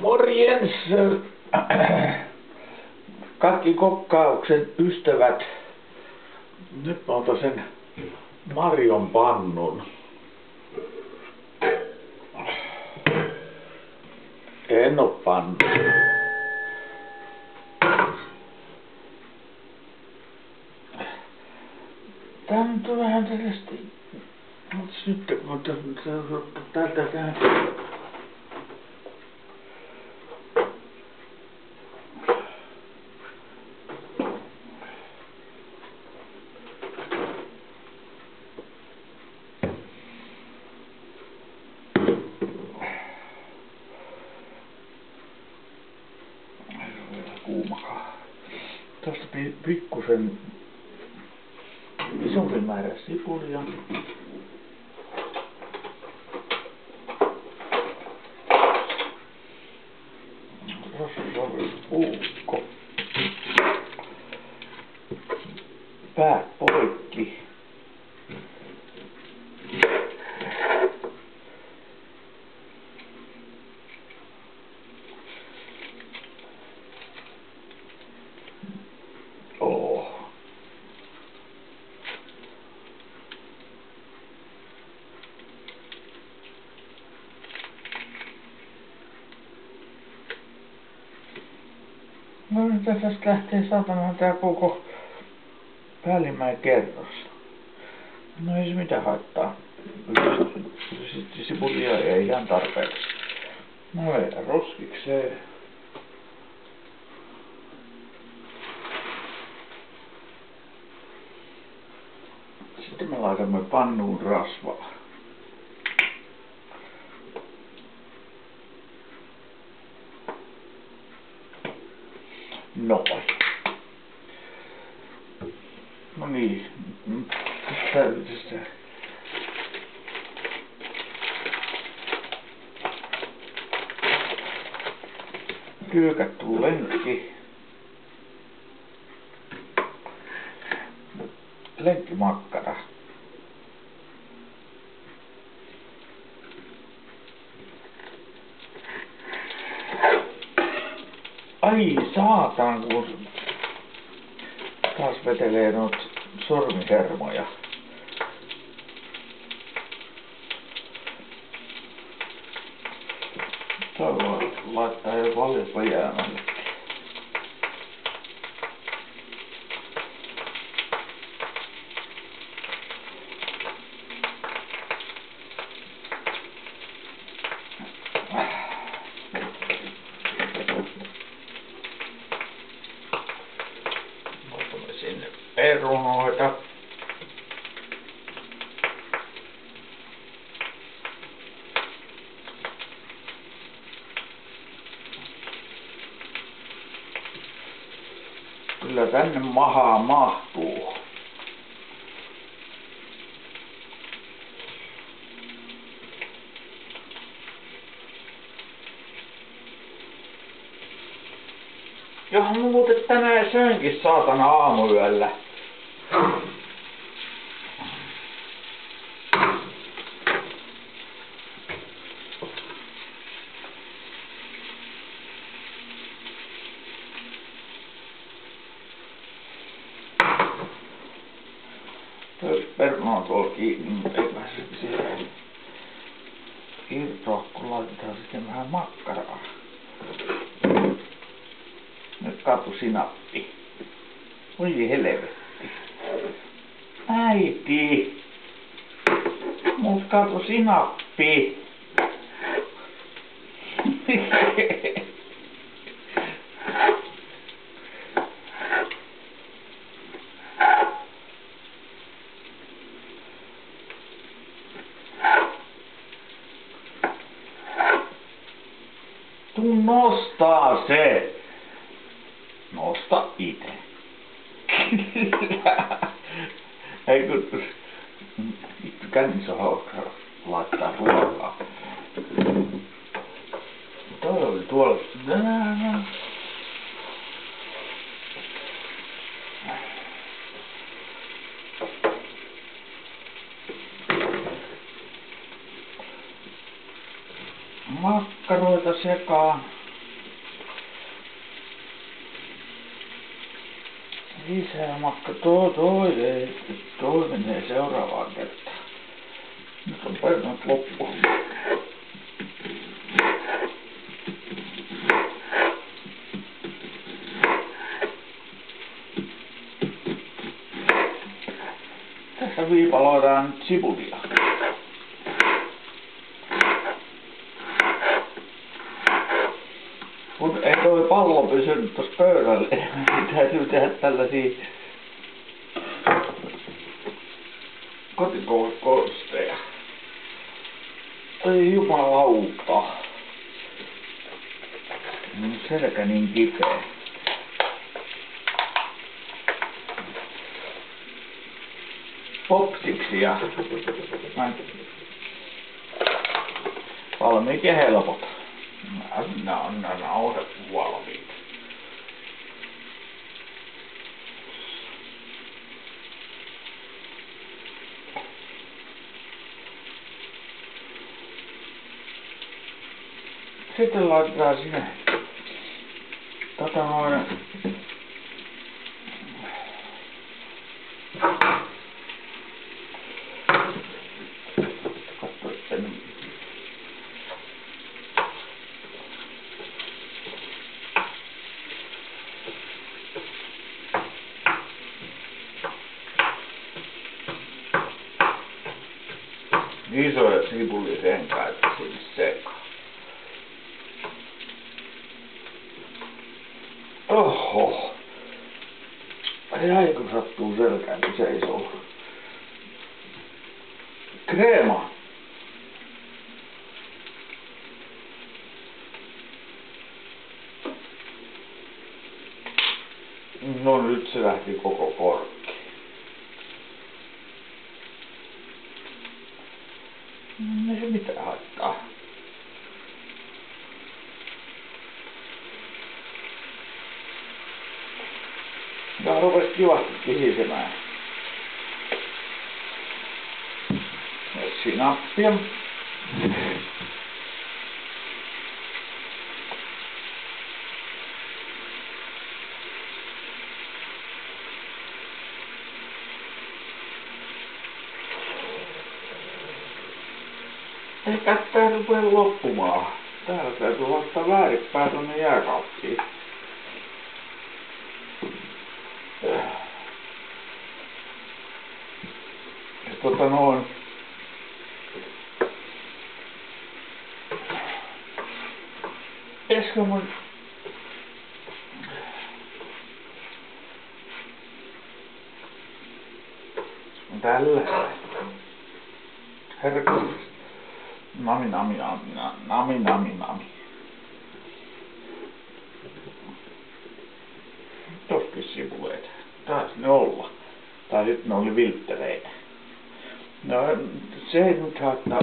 Morjens, kaikki kokkauksen ystävät. Nyt mä otan sen Marion pannun. En oo pannut. Tää nyt on vähän tällaista... Mutta nyt, mutta täältä tähän... kuumakaan. Tuosta pikkusen isompi määrä sipulia. Puukko. Päät poikki. Oo. No nyt tästä lähtee satamaan tää koko päällimmäinen kerros. No ei se mitään haittaa. Sitten sipulia ei ihan tarpeeksi. No ei roskikseen. Sitten me laitamme pannuun rasvaa. Noin. No niin. Tästä. Kyökätty lenkki. Lenkkimakkara. Ai saatan, kun taas vetelee noit sormihermoja. Toi voi laittaa jo paljon jäämälle. Otamme sinne perunoita. Kyllä tänne mahaa mahtuu. Johan muuten tänään söinkin saatana aamuyöllä. Tuolla kiinni, mutta ei pääse siellä irtoa, kun laitetaan sitten vähän makkaraa. Nyt katu sinappi. Voi helvetti. Äiti. Mut katu sinappi. Ei kun... Kännissä on hauskaa laittaa ruokaa. Toi oli tuolla... Makkaroita sekaan. Sisämakka, tuo toinen, toi menee seuraavaan kertaan. Nyt on perunat loppu. Tässä viipaloidaan nyt sipulia. Kun ei toi pallo pysynyt tossa pöydällä, niin täytyy tehdä tällaisia kotikoulukonsteja. Ei jumalauta. Mun selkä niin kipeä. Popsiksi ja valmiit ja helpot. Nämä on nämä nauhat valmiit. Sitten laitetaan sinne tota noin isoja sipulirenkaita sinne sekaan. Oho. Ai kun sattuu selkään, kun seisoo. Kreema. No nyt se lähti koko korkki. No ei se mitään haittaa. Tää rupes kivasti kihisemään. Etsi nappia. Eikä tää rupee loppumaan. Täällä täytyy laittaa väärinpäin tonne jääkaappiin. Ja tota noin. Pitäisikö mun... Tällä. Herkules. Nami, nami, nami, nami, nami, nami. Toskin sivuleita. Taas ne olla. Tai sitten ne oli viltteleitä. No se ei nyt haittaa,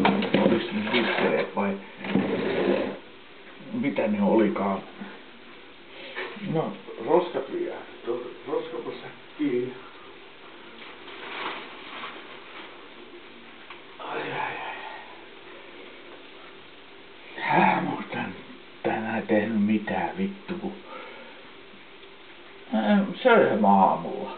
olis ne viltteleet vai mitä ne olikaan. No, roskat vielä. Roskapa säkkiin. Ai ai ai. Mä muistan tänään tehnyt mitään vittu kun söin aamulla.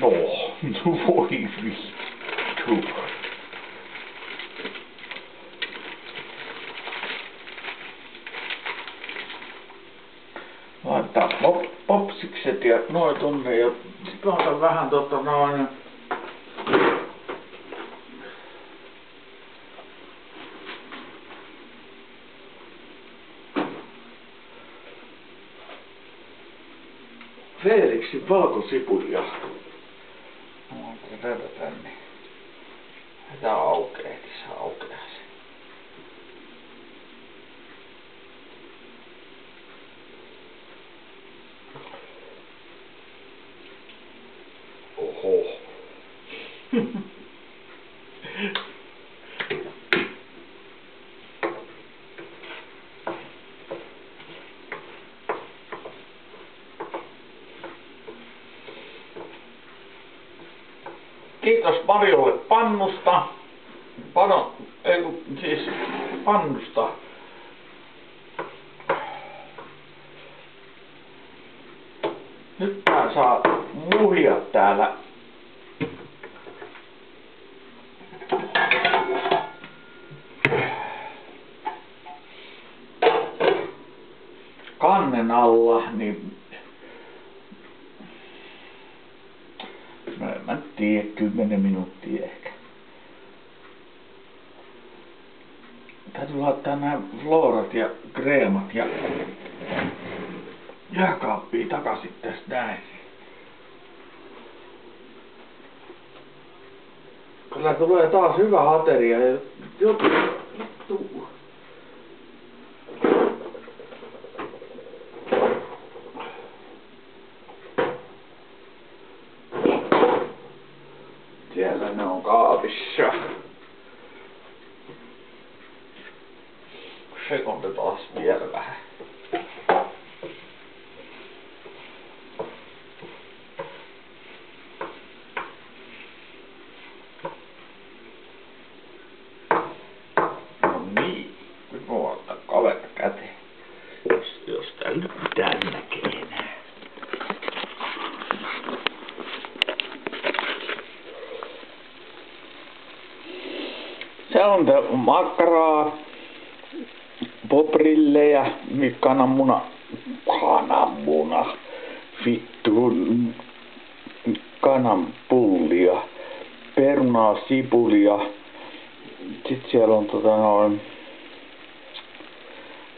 No, no voi vittu. Laittaa pop, popsikset ja noin tonne ja sit laitan vähän tota noin Felixin valkosipulia. Onko tätä tänne? Tää aukee, se aukeaa se. Oho. Kiitos Marjolle pannusta. Pano, ei kun, siis pannusta. Nyt tää saa muhia täällä. Kannen alla, niin No en mä tiedä, kymmenen minuuttia ehkä. Täytyy laittaa nämä florat ja kreemat ja jääkaappiin takaisin tästä näin. Kyllä tulee taas hyvä ateria joku. Siellä ne on kaapissa. Sekoitetaan vielä vähän. No niin, nyt voi ottaa kaveri käteen. Jos, jos täällä nyt mitään näkee enää. Se on te makkaraa, poprillejä, kananmuna, kananmuna, vittu, kananpullia, perunaa, sipulia, sit siellä on tota noin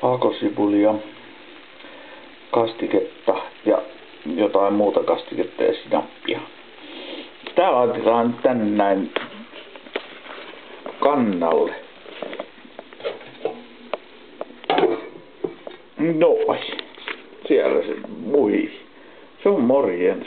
valkosipulia, kastiketta ja jotain muuta kastiketta ja sinappia. Tää laitetaan tänne näin kannalle. Noin. Siellä se muhi. Se on morjens.